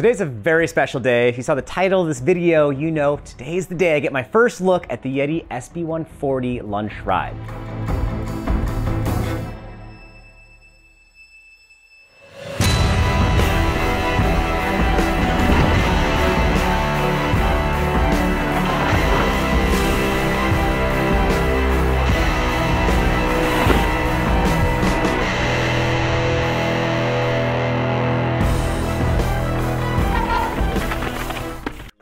Today's a very special day. If you saw the title of this video, you know today's the day I get my first look at the Yeti SB140 lunch ride.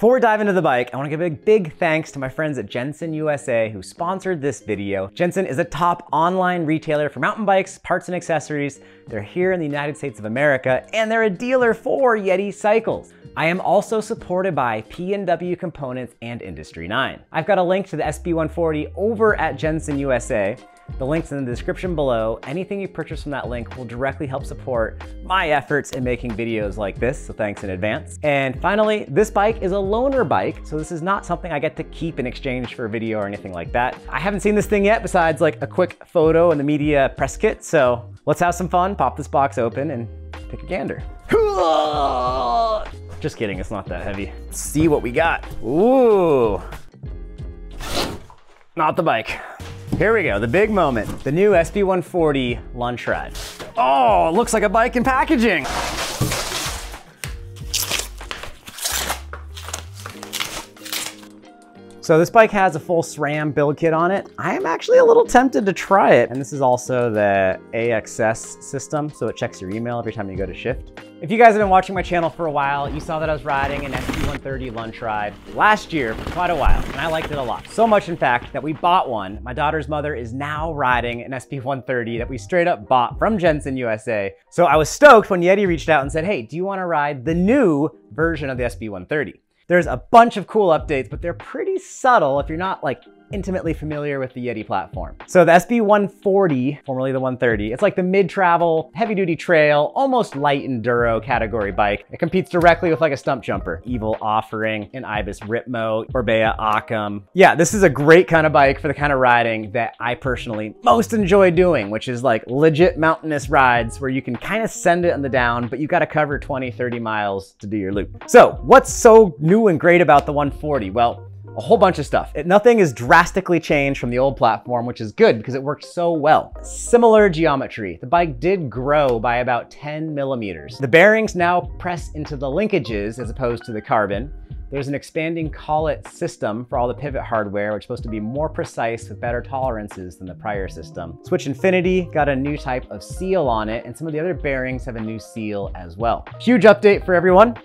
Before we dive into the bike, I wanna give a big thanks to my friends at Jenson USA who sponsored this video. Jenson is a top online retailer for mountain bikes, parts and accessories. They're here in the United States of America, and they're a dealer for Yeti cycles. I am also supported by PNW Components and Industry 9. I've got a link to the SB140 over at Jenson USA. The link's in the description below. Anything you purchase from that link will directly help support my efforts in making videos like this, so thanks in advance. And finally, this bike is a loaner bike, so this is not something I get to keep in exchange for a video or anything like that. I haven't seen this thing yet besides like a quick photo in the media press kit, so let's have some fun, pop this box open and take a gander. Just kidding, it's not that heavy. Let's see what we got. Ooh. Not the bike. Here we go, the big moment. The new SB140 lunch ride. Oh, looks like a bike in packaging. So this bike has a full SRAM build kit on it. I am actually a little tempted to try it. And this is also the AXS system, so it checks your email every time you go to shift. If you guys have been watching my channel for a while, you saw that I was riding an SB130 lunch ride last year for quite a while, and I liked it a lot. So much, in fact, that we bought one. My daughter's mother is now riding an SB130 that we straight up bought from Jenson USA. So I was stoked when Yeti reached out and said, hey, do you wanna ride the new version of the SB130? There's a bunch of cool updates, but they're pretty subtle if you're not like intimately familiar with the Yeti platform. So the SB140, formerly the 130, it's like the mid-travel, heavy-duty trail, almost light enduro category bike. It competes directly with like a Stumpjumper. Evil offering, an Ibis Ripmo, Orbea Occam. Yeah, this is a great kind of bike for the kind of riding that I personally most enjoy doing, which is like legit mountainous rides where you can kind of send it on the down, but you gotta cover 20, 30 miles to do your loop. So what's so new and great about the 140? Well, a whole bunch of stuff. It, nothing is drastically changed from the old platform, which is good because it worked so well. Similar geometry. The bike did grow by about 10 millimeters. The bearings now press into the linkages as opposed to the carbon. There's an expanding collet system for all the pivot hardware, which is supposed to be more precise with better tolerances than the prior system. Switch Infinity got a new type of seal on it, and some of the other bearings have a new seal as well. Huge update for everyone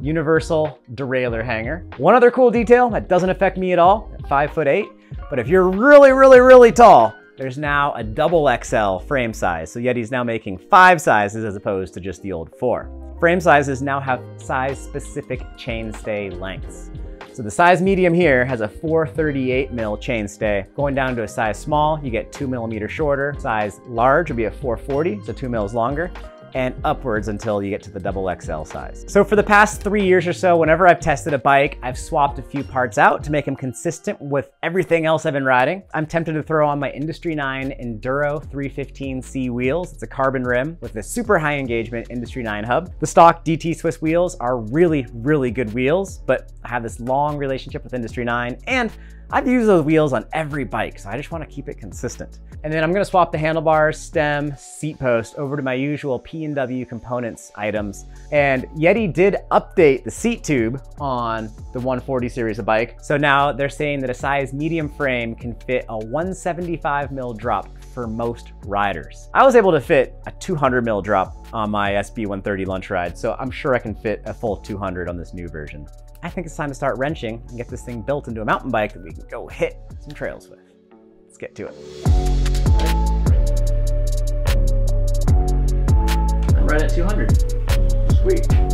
universal derailleur hanger. One other cool detail that doesn't affect me at all, at five foot eight, but if you're really, really, really tall, there's now a double XL frame size. So Yeti's now making five sizes as opposed to just the old four. Frame sizes now have size specific chainstay lengths. So the size medium here has a 438 mil chainstay. Going down to a size small, you get two millimeters shorter. Size large would be a 440, so two mils longer and upwards until you get to the double XL size. So for the past three years or so, whenever I've tested a bike, I've swapped a few parts out to make them consistent with everything else I've been riding. I'm tempted to throw on my Industry 9 Enduro 315C wheels. It's a carbon rim with a super high engagement Industry 9 hub. The stock DT Swiss wheels are really, really good wheels, but I have this long relationship with Industry 9 and I've used those wheels on every bike, so I just wanna keep it consistent. And then I'm gonna swap the handlebars, stem, seat post over to my usual PNW components items. And Yeti did update the seat tube on the 140 series of bike. So now they're saying that a size medium frame can fit a 175 mil drop for most riders. I was able to fit a 200 mil drop on my SB130 lunch ride, so I'm sure I can fit a full 200 on this new version. I think it's time to start wrenching and get this thing built into a mountain bike that we can go hit some trails with. Let's get to it. I'm right at 200. Sweet.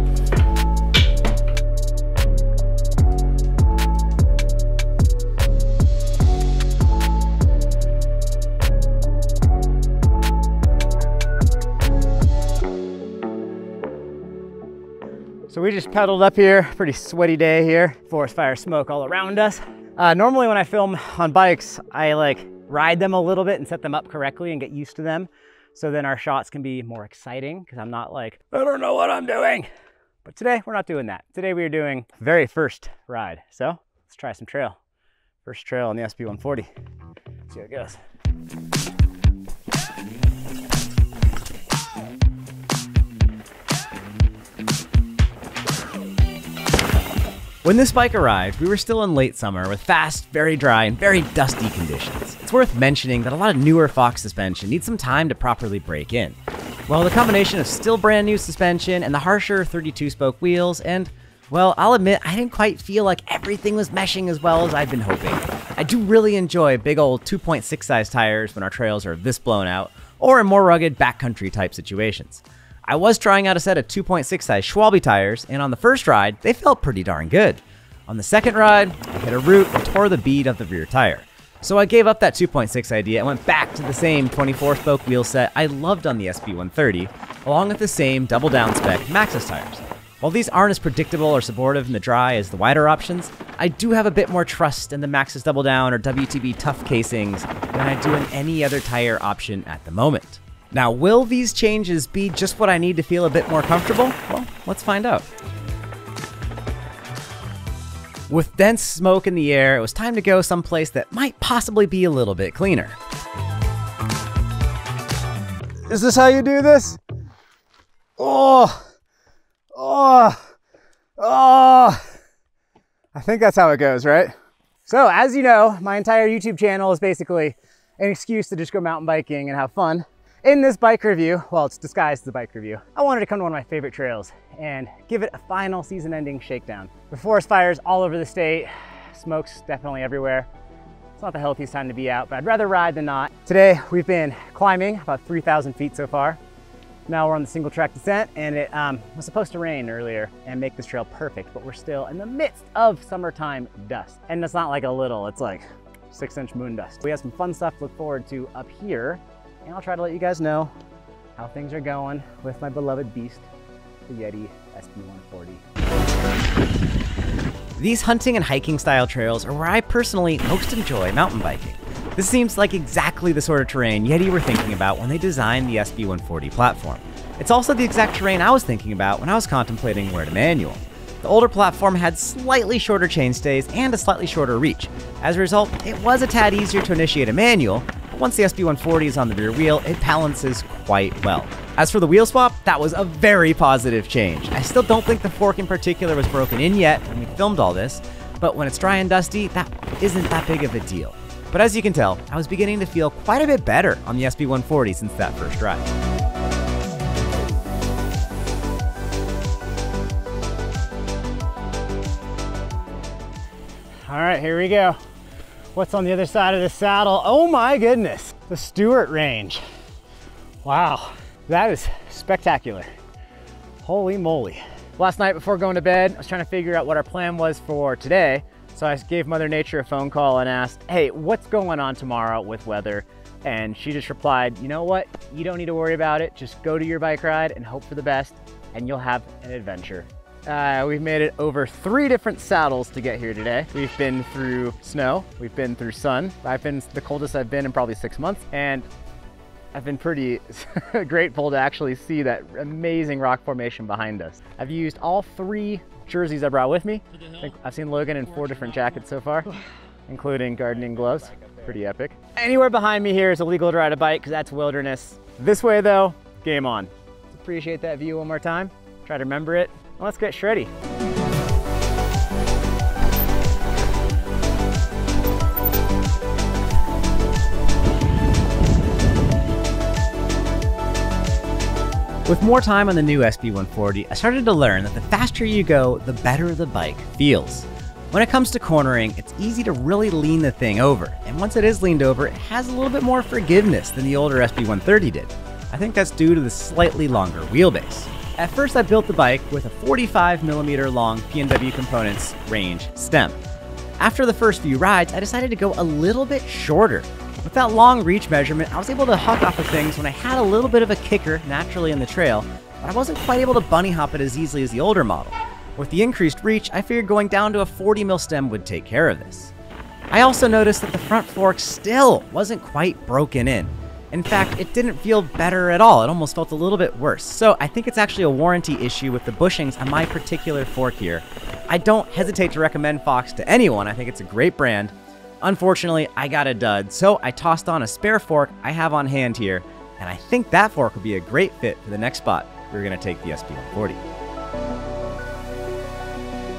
So we just pedaled up here, pretty sweaty day here, forest fire smoke all around us. Uh, normally when I film on bikes, I like ride them a little bit and set them up correctly and get used to them. So then our shots can be more exciting because I'm not like, I don't know what I'm doing. But today we're not doing that. Today we are doing very first ride. So let's try some trail. First trail on the SB140. See how it goes. When this bike arrived, we were still in late summer with fast, very dry, and very dusty conditions. It's worth mentioning that a lot of newer Fox suspension needs some time to properly break in. Well, the combination of still brand new suspension and the harsher 32 spoke wheels, and, well, I'll admit I didn't quite feel like everything was meshing as well as I'd been hoping. I do really enjoy big old 2.6 size tires when our trails are this blown out, or in more rugged backcountry type situations. I was trying out a set of 2.6 size Schwalbe tires, and on the first ride, they felt pretty darn good. On the second ride, I hit a root and tore the bead of the rear tire. So I gave up that 2.6 idea and went back to the same 24 spoke wheel set I loved on the SB130, along with the same double down spec Maxxis tires. While these aren't as predictable or supportive in the dry as the wider options, I do have a bit more trust in the Maxxis double down or WTB tough casings than I do in any other tire option at the moment. Now, will these changes be just what I need to feel a bit more comfortable? Well, let's find out. With dense smoke in the air, it was time to go someplace that might possibly be a little bit cleaner. Is this how you do this? Oh, oh, oh. I think that's how it goes, right? So, as you know, my entire YouTube channel is basically an excuse to just go mountain biking and have fun. In this bike review, well, it's disguised as a bike review, I wanted to come to one of my favorite trails and give it a final season-ending shakedown. With forest fires all over the state, smoke's definitely everywhere. It's not the healthiest time to be out, but I'd rather ride than not. Today, we've been climbing about 3,000 feet so far. Now we're on the single track descent and it um, was supposed to rain earlier and make this trail perfect, but we're still in the midst of summertime dust. And it's not like a little, it's like six inch moon dust. We have some fun stuff to look forward to up here and I'll try to let you guys know how things are going with my beloved beast, the Yeti SB140. These hunting and hiking style trails are where I personally most enjoy mountain biking. This seems like exactly the sort of terrain Yeti were thinking about when they designed the SB140 platform. It's also the exact terrain I was thinking about when I was contemplating where to manual. The older platform had slightly shorter chainstays and a slightly shorter reach. As a result, it was a tad easier to initiate a manual, once the SB140 is on the rear wheel, it balances quite well. As for the wheel swap, that was a very positive change. I still don't think the fork in particular was broken in yet when we filmed all this, but when it's dry and dusty, that isn't that big of a deal. But as you can tell, I was beginning to feel quite a bit better on the SB140 since that first ride. All right, here we go what's on the other side of the saddle. Oh my goodness, the Stuart range. Wow, that is spectacular. Holy moly. Last night before going to bed, I was trying to figure out what our plan was for today. So I gave Mother Nature a phone call and asked, hey, what's going on tomorrow with weather? And she just replied, you know what? You don't need to worry about it. Just go to your bike ride and hope for the best and you'll have an adventure. Uh, we've made it over three different saddles to get here today. We've been through snow, we've been through sun. I've been the coldest I've been in probably six months, and I've been pretty grateful to actually see that amazing rock formation behind us. I've used all three jerseys I brought with me. I've seen Logan in four different jackets so far, including gardening gloves. Pretty epic. Anywhere behind me here is illegal to ride a bike because that's wilderness. This way though, game on. Appreciate that view one more time. Try to remember it. and Let's get shreddy. With more time on the new SB140, I started to learn that the faster you go, the better the bike feels. When it comes to cornering, it's easy to really lean the thing over, and once it is leaned over, it has a little bit more forgiveness than the older SB130 did. I think that's due to the slightly longer wheelbase. At first I built the bike with a 45 millimeter long PNW Components range stem. After the first few rides, I decided to go a little bit shorter. With that long reach measurement, I was able to huck off of things when I had a little bit of a kicker naturally in the trail, but I wasn't quite able to bunny hop it as easily as the older model. With the increased reach, I figured going down to a 40 mil stem would take care of this. I also noticed that the front fork still wasn't quite broken in. In fact, it didn't feel better at all. It almost felt a little bit worse. So I think it's actually a warranty issue with the bushings on my particular fork here. I don't hesitate to recommend Fox to anyone. I think it's a great brand. Unfortunately, I got a dud, so I tossed on a spare fork I have on hand here, and I think that fork would be a great fit for the next spot we're gonna take the SB140.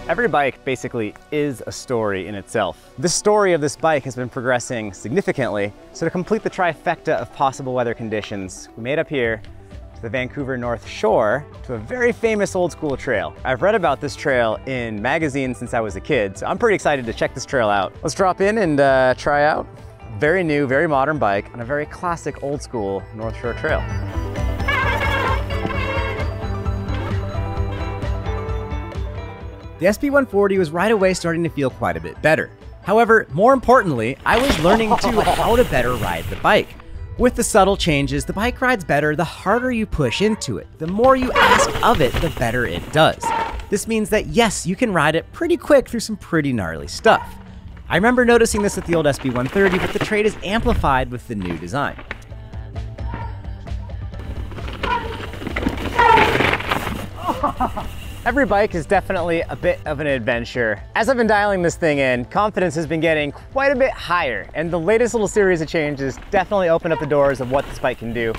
Every bike basically is a story in itself. The story of this bike has been progressing significantly, so to complete the trifecta of possible weather conditions, we made up here to the Vancouver North Shore to a very famous old school trail. I've read about this trail in magazines since I was a kid, so I'm pretty excited to check this trail out. Let's drop in and uh, try out a very new, very modern bike on a very classic old school North Shore trail. The SB140 was right away starting to feel quite a bit better. However, more importantly, I was learning to how to better ride the bike. With the subtle changes, the bike rides better the harder you push into it. The more you ask of it, the better it does. This means that yes, you can ride it pretty quick through some pretty gnarly stuff. I remember noticing this with the old SB130, but the trait is amplified with the new design. Every bike is definitely a bit of an adventure. As I've been dialing this thing in, confidence has been getting quite a bit higher, and the latest little series of changes definitely opened up the doors of what this bike can do.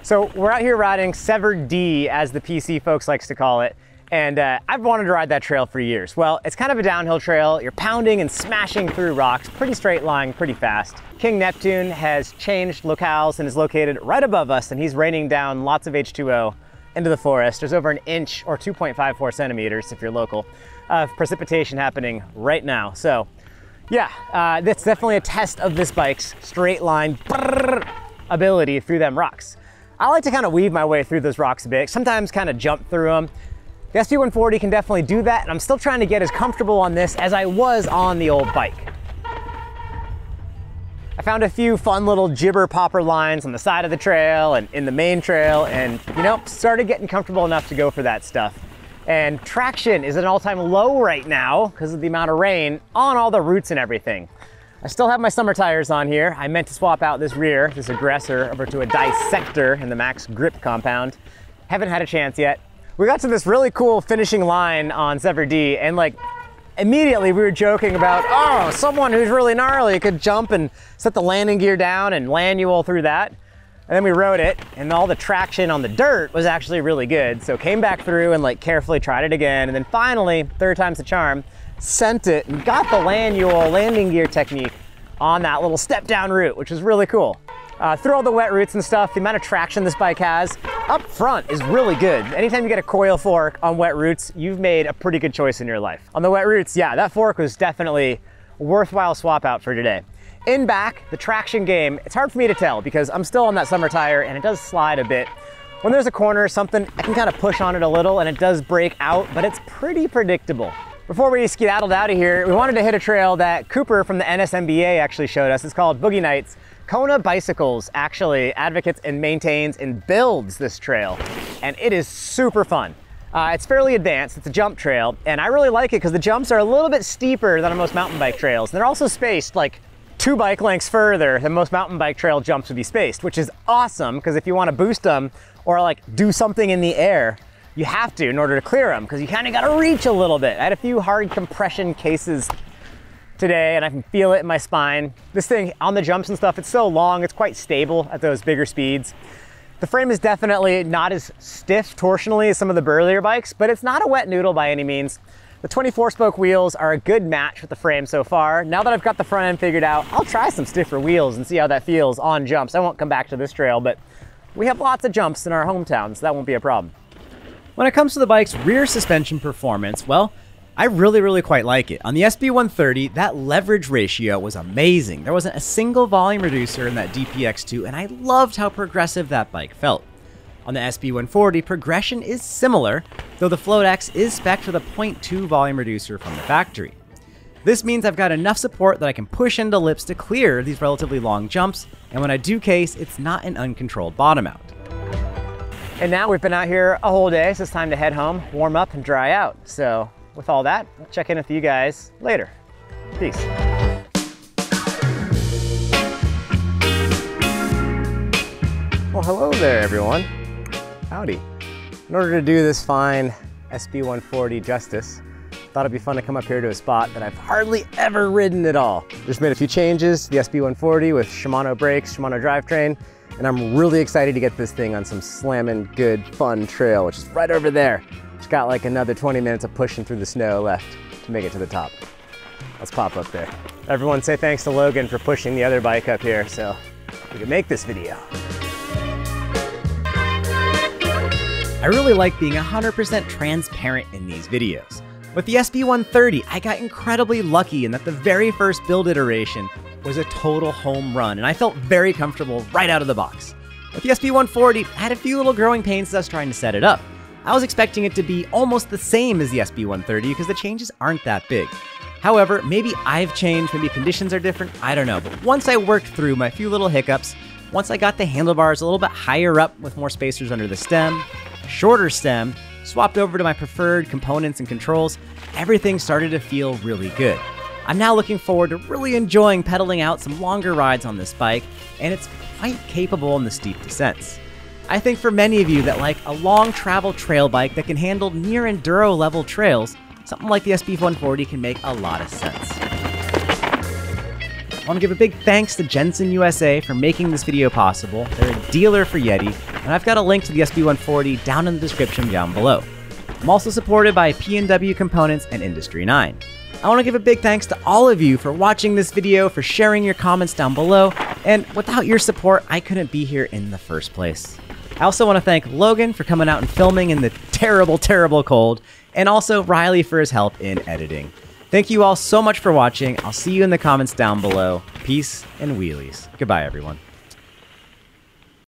So we're out here riding Sev D, as the PC folks likes to call it, and uh, I've wanted to ride that trail for years. Well, it's kind of a downhill trail. You're pounding and smashing through rocks, pretty straight line, pretty fast. King Neptune has changed locales and is located right above us, and he's raining down lots of H2O into the forest. There's over an inch or 2.54 centimeters if you're local of precipitation happening right now. So yeah, uh, that's definitely a test of this bike's straight line ability through them rocks. I like to kind of weave my way through those rocks a bit, sometimes kind of jump through them. The SB140 can definitely do that, and I'm still trying to get as comfortable on this as I was on the old bike. I found a few fun little jibber popper lines on the side of the trail and in the main trail and, you know, started getting comfortable enough to go for that stuff. And traction is at an all-time low right now because of the amount of rain on all the roots and everything. I still have my summer tires on here. I meant to swap out this rear, this aggressor, over to a dissector in the MaxxGrip compound. Haven't had a chance yet. We got to this really cool finishing line on Sev D and like immediately we were joking about, oh, someone who's really gnarly could jump and set the landing gear down and land you all through that. And then we rode it and all the traction on the dirt was actually really good. So came back through and like carefully tried it again. And then finally, third time's the charm, sent it and got the Lannual landing gear technique on that little step down route, which was really cool. Uh, through all the wet roots and stuff, the amount of traction this bike has up front is really good. Anytime you get a coil fork on wet roots, you've made a pretty good choice in your life. On the wet roots, yeah, that fork was definitely worthwhile swap out for today. In back, the traction game, it's hard for me to tell because I'm still on that summer tire and it does slide a bit. When there's a corner or something, I can kind of push on it a little and it does break out, but it's pretty predictable. Before we skedaddled out of here, we wanted to hit a trail that Cooper from the NSMBA actually showed us. It's called Boogie Nights. Kona Bicycles actually advocates and maintains and builds this trail, and it is super fun. Uh, it's fairly advanced, it's a jump trail, and I really like it because the jumps are a little bit steeper than most mountain bike trails. They're also spaced like two bike lengths further than most mountain bike trail jumps would be spaced, which is awesome because if you want to boost them or like do something in the air, you have to in order to clear them because you kind of got to reach a little bit. I had a few hard compression cases today and I can feel it in my spine. This thing on the jumps and stuff, it's so long, it's quite stable at those bigger speeds. The frame is definitely not as stiff torsionally as some of the burlier bikes, but it's not a wet noodle by any means. The 24 spoke wheels are a good match with the frame so far. Now that I've got the front end figured out, I'll try some stiffer wheels and see how that feels on jumps. I won't come back to this trail, but we have lots of jumps in our hometown, so that won't be a problem. When it comes to the bike's rear suspension performance, well, I really, really quite like it. On the SB130, that leverage ratio was amazing. There wasn't a single volume reducer in that DPX2, and I loved how progressive that bike felt. On the SB140, progression is similar, though the Float-X is spec'd with a 0.2 volume reducer from the factory. This means I've got enough support that I can push into lips to clear these relatively long jumps, and when I do case, it's not an uncontrolled bottom out. And now we've been out here a whole day, so it's time to head home, warm up, and dry out. So with all that, I'll check in with you guys later. Peace. Well, hello there, everyone. Howdy. In order to do this fine SB140 justice, I thought it'd be fun to come up here to a spot that I've hardly ever ridden at all. Just made a few changes to the SB140 with Shimano brakes, Shimano drivetrain, and I'm really excited to get this thing on some slamming good, fun trail, which is right over there. Just got like another 20 minutes of pushing through the snow left to make it to the top. Let's pop up there. Everyone say thanks to Logan for pushing the other bike up here so we can make this video. I really like being 100% transparent in these videos. With the SB130, I got incredibly lucky in that the very first build iteration was a total home run, and I felt very comfortable right out of the box. With the SB140, I had a few little growing pains as I was trying to set it up. I was expecting it to be almost the same as the SB130 because the changes aren't that big. However, maybe I've changed, maybe conditions are different, I don't know. But once I worked through my few little hiccups, once I got the handlebars a little bit higher up with more spacers under the stem, shorter stem, swapped over to my preferred components and controls, everything started to feel really good. I'm now looking forward to really enjoying pedaling out some longer rides on this bike, and it's quite capable in the steep descents. I think for many of you that like a long travel trail bike that can handle near enduro level trails, something like the SB140 can make a lot of sense. I want to give a big thanks to Jenson USA for making this video possible. They're a dealer for Yeti, and I've got a link to the SB140 down in the description down below. I'm also supported by PNW Components and Industry 9. I want to give a big thanks to all of you for watching this video, for sharing your comments down below, and without your support, I couldn't be here in the first place. I also want to thank Logan for coming out and filming in the terrible, terrible cold, and also Riley for his help in editing. Thank you all so much for watching. I'll see you in the comments down below. Peace and wheelies. Goodbye, everyone.